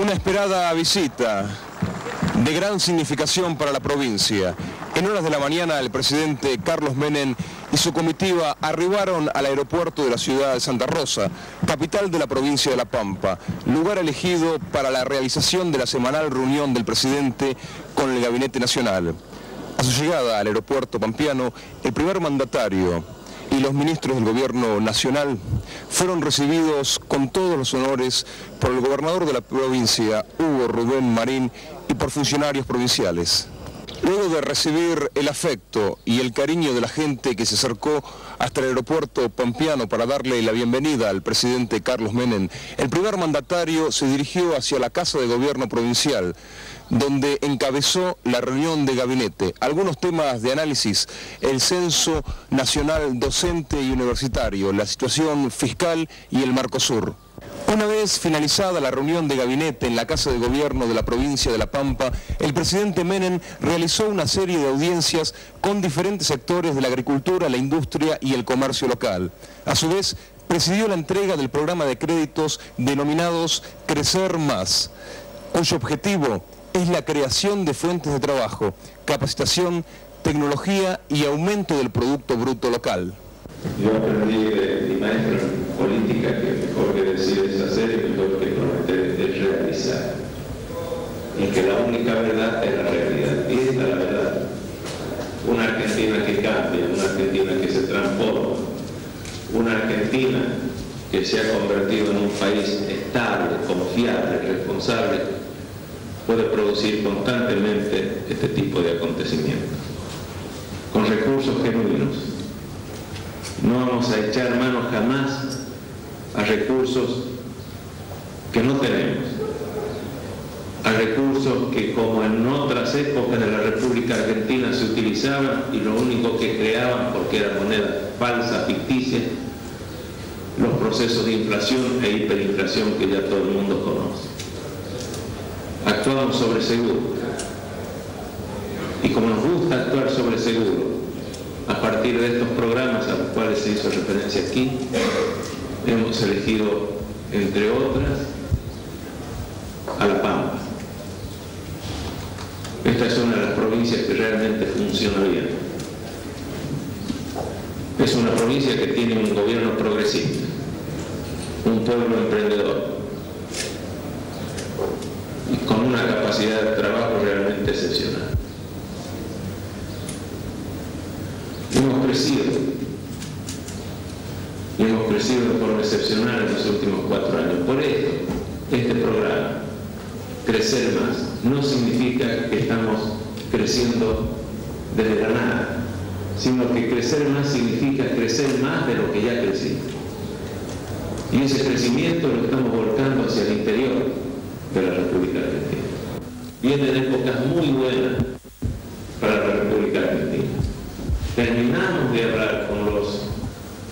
Una esperada visita de gran significación para la provincia. En horas de la mañana el presidente Carlos Menem y su comitiva arribaron al aeropuerto de la ciudad de Santa Rosa, capital de la provincia de La Pampa, lugar elegido para la realización de la semanal reunión del presidente con el Gabinete Nacional. A su llegada al aeropuerto pampeano, el primer mandatario y los ministros del gobierno nacional fueron recibidos con todos los honores por el gobernador de la provincia, Hugo Rubén Marín, y por funcionarios provinciales. Luego de recibir el afecto y el cariño de la gente que se acercó hasta el aeropuerto pampeano para darle la bienvenida al presidente Carlos Menem, el primer mandatario se dirigió hacia la Casa de Gobierno Provincial, donde encabezó la reunión de gabinete. Algunos temas de análisis, el censo nacional docente y universitario, la situación fiscal y el Marcosur. Una vez finalizada la reunión de gabinete en la Casa de Gobierno de la provincia de La Pampa, el presidente Menem realizó una serie de audiencias con diferentes sectores de la agricultura, la industria y el comercio local. A su vez, presidió la entrega del programa de créditos denominados Crecer Más, cuyo objetivo es la creación de fuentes de trabajo, capacitación, tecnología y aumento del Producto Bruto local. Yo aprendí de mi maestro en política que mejor que decir es hacer y mejor que prometer es realizar. Y que la única verdad es la realidad. Y esta es la verdad. Una Argentina que cambia, una Argentina que se transforma, una Argentina que se ha convertido en un país estable, confiable, responsable, puede producir constantemente este tipo de acontecimientos, con recursos genuinos. No vamos a echar mano jamás a recursos que no tenemos, a recursos que como en otras épocas de la República Argentina se utilizaban y lo único que creaban, porque era moneda falsa, ficticia, los procesos de inflación e hiperinflación que ya todo el mundo conoce. Actuamos sobre seguro. Y como nos gusta actuar sobre seguro, a partir de estos programas a los cuales se hizo referencia aquí, hemos elegido, entre otras, a La Pampa. Esta es una de las provincias que realmente funciona bien. Es una provincia que tiene un gobierno progresista, un pueblo emprendedor una capacidad de trabajo realmente excepcional. Hemos crecido y hemos crecido de forma excepcional en los últimos cuatro años. Por esto, este programa, Crecer Más, no significa que estamos creciendo desde la nada, sino que crecer más significa crecer más de lo que ya crecimos. Y ese crecimiento lo estamos volcando hacia el interior de la República Argentina. Vienen épocas muy buenas para la República Argentina. Terminamos de hablar con los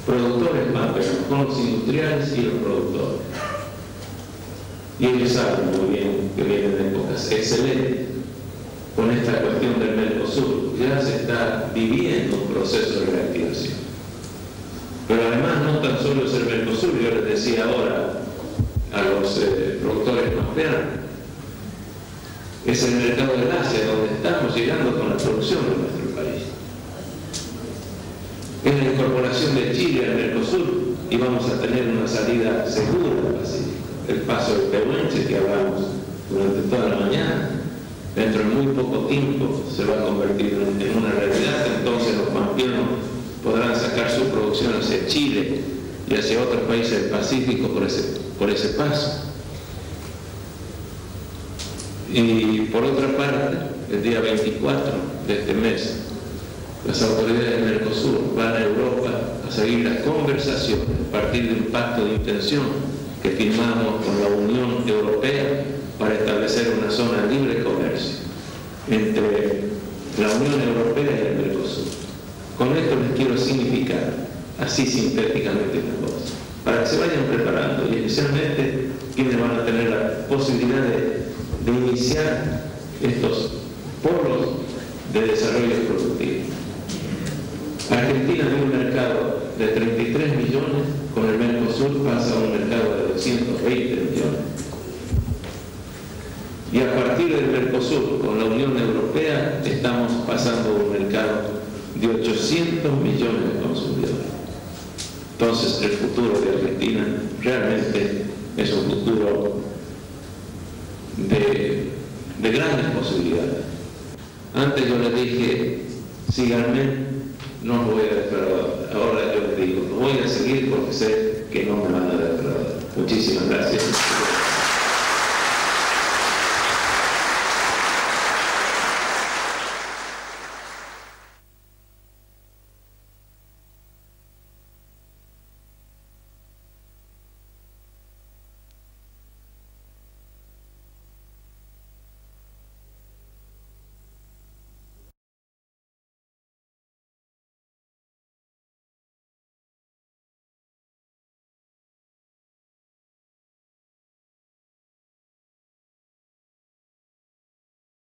productores pampeanos, con los industriales y los productores. Y ellos saben muy bien que vienen épocas excelentes con esta cuestión del Mercosur. Ya se está viviendo un proceso de reactivación. Pero además no tan solo es el Mercosur, yo les decía ahora a los eh, productores pampeanos, es el mercado del Asia donde estamos llegando con la producción de nuestro país. Es la incorporación de Chile al Mercosur y vamos a tener una salida segura al Pacífico. El paso del Pehuenche que hablamos durante toda la mañana, dentro de muy poco tiempo se va a convertir en una realidad, entonces los pampeanos podrán sacar su producción hacia Chile y hacia otros países del Pacífico por ese, por ese paso. Y por otra parte, el día 24 de este mes, las autoridades del Mercosur van a Europa a seguir las conversaciones a partir de un pacto de intención que firmamos con la Unión Europea para establecer una zona libre de comercio entre la Unión Europea y el Mercosur. Con esto les quiero significar, así sintéticamente una cosa, para que se vayan preparando y especialmente quienes van a tener la posibilidad de, de iniciar estos polos de desarrollo productivo. Argentina tiene un mercado de 33 millones, con el Mercosur pasa a un mercado de 920 millones. Y a partir del Mercosur con la Unión Europea estamos pasando un mercado de 800 millones de consumidores. Entonces el futuro de Argentina realmente es un futuro de, de grandes posibilidades. Antes yo les dije, síganme, no voy a defraudar. Ahora yo les digo, voy a seguir porque sé que no me van a defraudar. Muchísimas gracias.